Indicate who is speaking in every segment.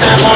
Speaker 1: Yes, I'm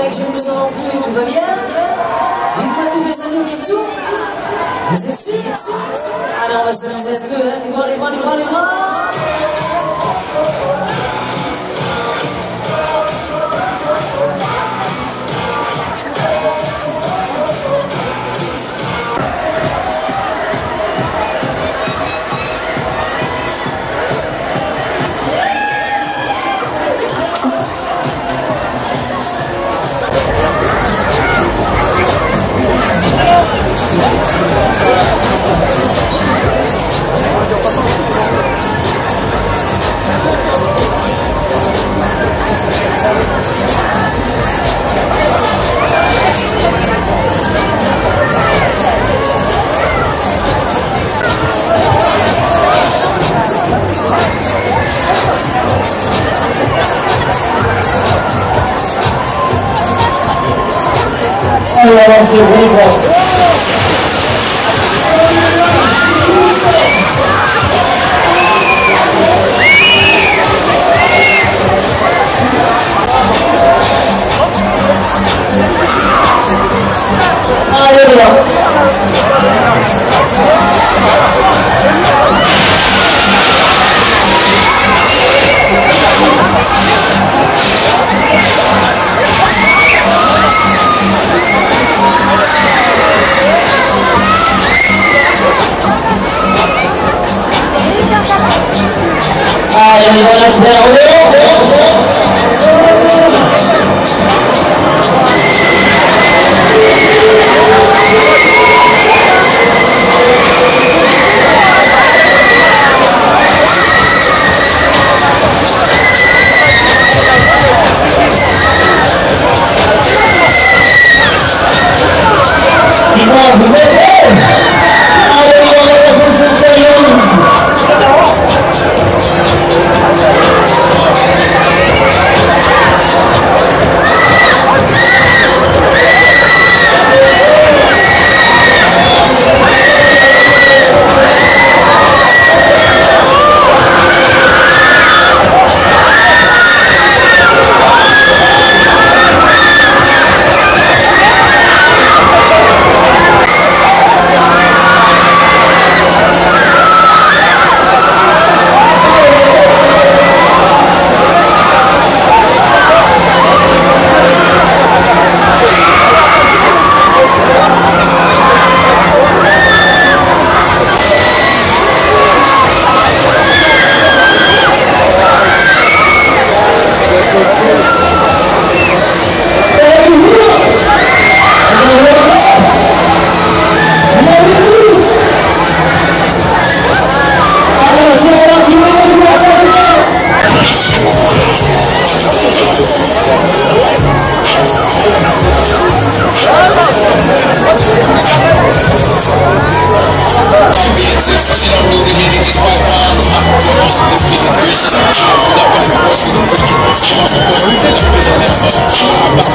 Speaker 1: Mecs, je vous en plus, tout va bien. Dites-moi tous les amis du tout. Vous êtes Allez, on va un peu, bras, les bras
Speaker 2: Allez, avancez, vous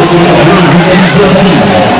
Speaker 3: você visualizando.